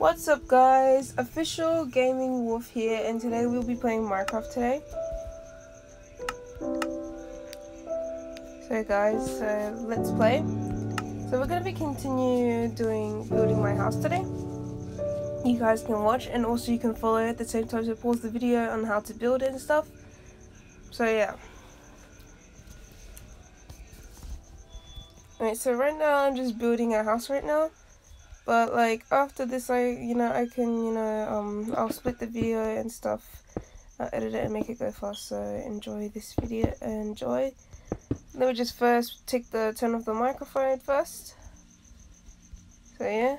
What's up guys, official gaming wolf here and today we'll be playing Minecraft today. So guys, so let's play. So we're going to be continue doing building my house today. You guys can watch and also you can follow at the same time so pause the video on how to build it and stuff. So yeah. Alright, so right now I'm just building a house right now. But like after this I you know I can you know um I'll split the video and stuff. I'll edit it and make it go fast so enjoy this video enjoy. Let me just first take the turn off the microphone first. So yeah.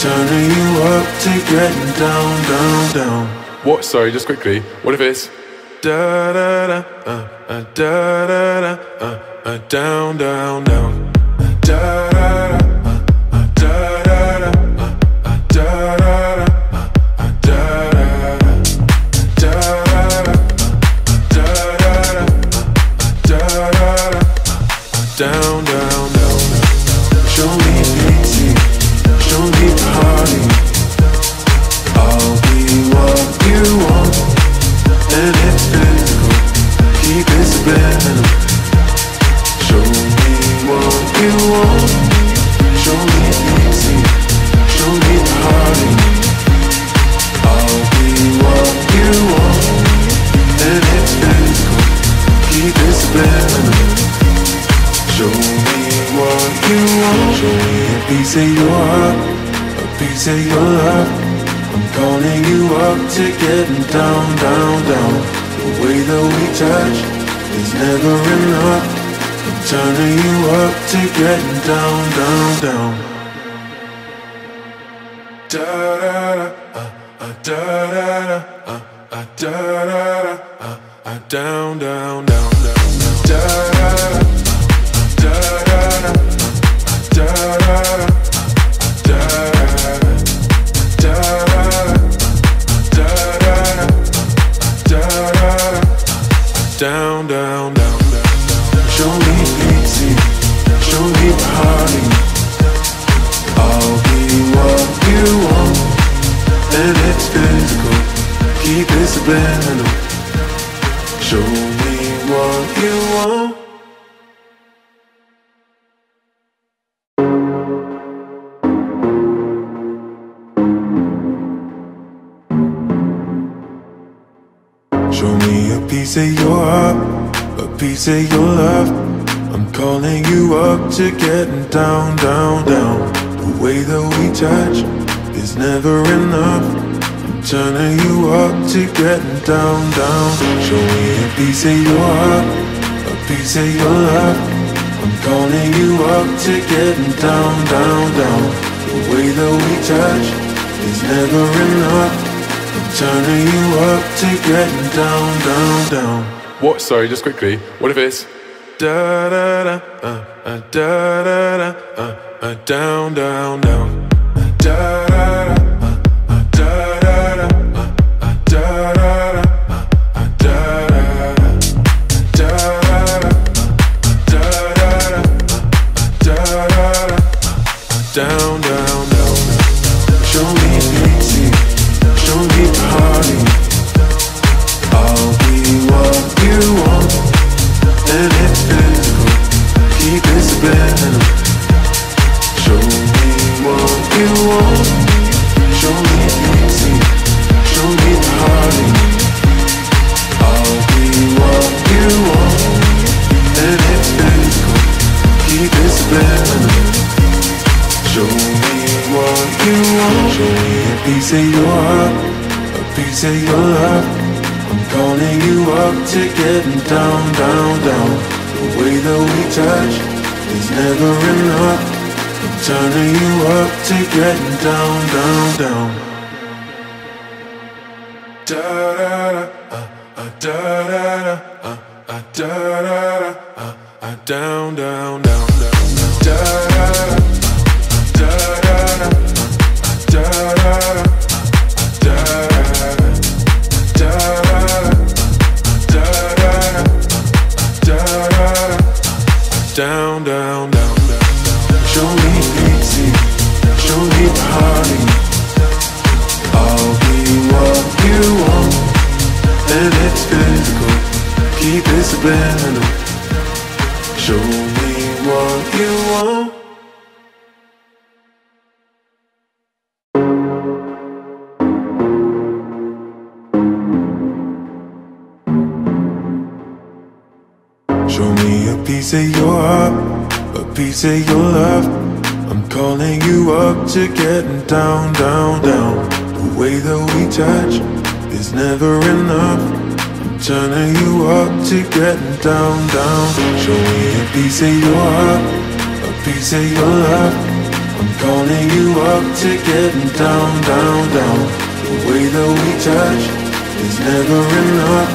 Turning you up to getting down, down, down. What? Sorry, just quickly. What if it's da da da uh, uh, da da da uh, uh, down, down, down. Da da da. Of your love. I'm calling you up to getting down, down, down. The way that we touch is never enough. I'm turning you up to getting down, down, down. Da da da, uh, uh, da da da, uh, uh, da da da, uh, uh, down, down, down, down, down. Da da da. It's physical. Keep it subliminal. Show me what you want. Show me a piece of your heart, a piece of your love. I'm calling you up to getting down, down, down. The way that we touch is never enough. I'm turning you up to getting down, down. Show me a piece of your heart, a piece of your love. I'm calling you up to getting down, down, down. The way that we touch is never enough. I'm turning you up to getting down, down, down. what? Sorry, just quickly. What if it's Da da da, uh, uh, da da da, uh, uh, down, down, down. Da da da, you want. Show me. I'll be what you want, and it's. Keep it. Show me what you want. Show me a piece of your heart, a piece of your love. I'm calling you up to getting down, down, down. The way that we touch is never enough. Turning you up to getting down, down, down. Da da da, uh, uh, da da da, uh, uh, da da da, uh, uh, down, down, down, down, Keep it. Show me what you want. Show me a piece of your heart, a piece of your love. I'm calling you up to getting down, down, down. The way that we touch is never enough. Turning you up to getting down, down. Show me a piece of your heart, a piece of your love. I'm calling you up to getting down, down, down. The way that we touch is never enough.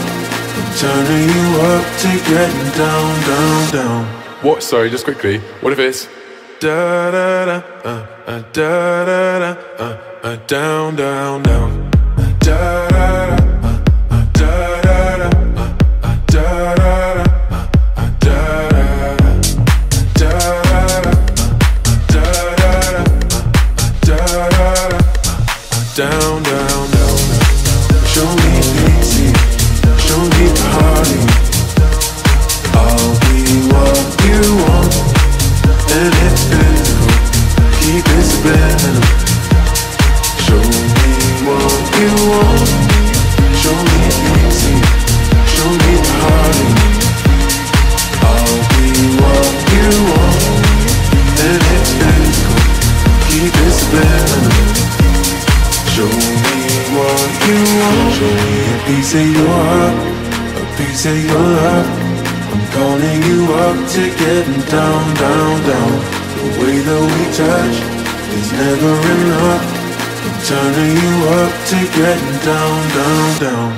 I'm turning you up to getting down, down, down. What? Sorry, just quickly. What if it's Da da da, uh, uh, da da da, uh, uh, down, down, down. Uh, Da da da, Show me what you want. Show me piece of your heart, a piece of your love. I'm calling you up to getting down, down, down. The way that we touch is never enough. I'm turning you up to getting down, down, down.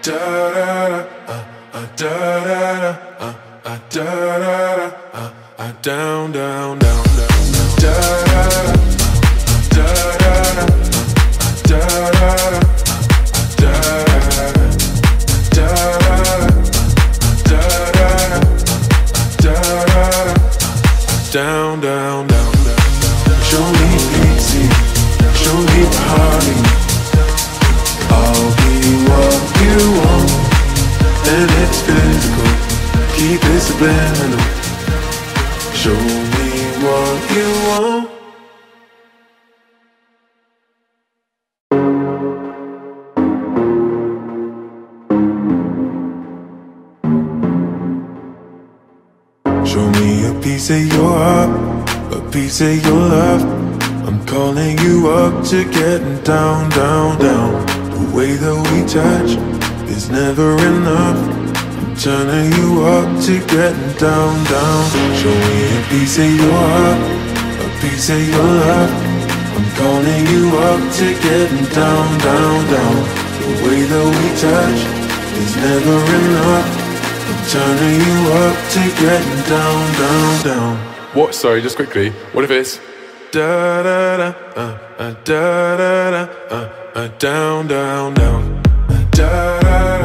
Da da da, uh, uh, da da da, uh, uh, da da da, uh, uh, down, down, down, down, down. Subliminal. Show me what you want. Show me a piece of your heart, a piece of your love. I'm calling you up to getting down, down, down. The way that we touch is never enough. Turning you up to getting down, down. Show me a piece of your heart, a piece of your love. I'm calling you up to getting down, down, down. The way that we touch is never enough. I'm turning you up to getting down, down, down. what? Sorry, just quickly. What if it's Da da da, uh, uh, da da da, uh, uh, down, down, down. Uh, Da da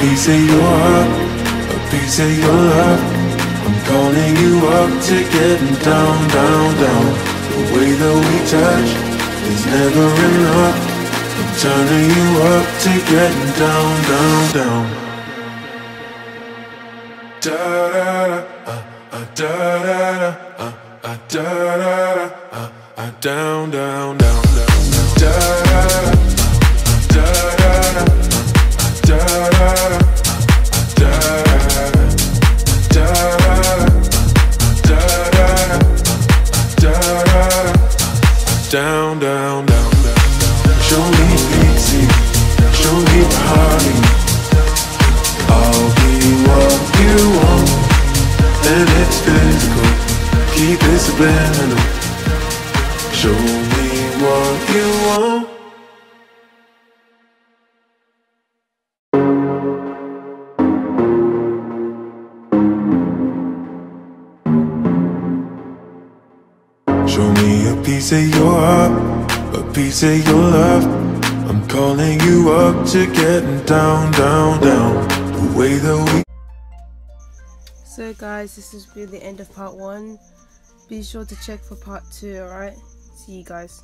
piece of your heart, a piece of your love. Calling you up to getting down, down, down. The way that we touch is never enough. I'm turning you up to getting down, down, down. Da da da, uh, uh, da da da, uh, uh, da da da, uh, uh, down, down, down. Show me a piece of your heart, a piece of your love. I'm calling you up to getting down, down, down. The way that we So guys, this has been the end of part one. Be sure to check for part two, alright? See you guys.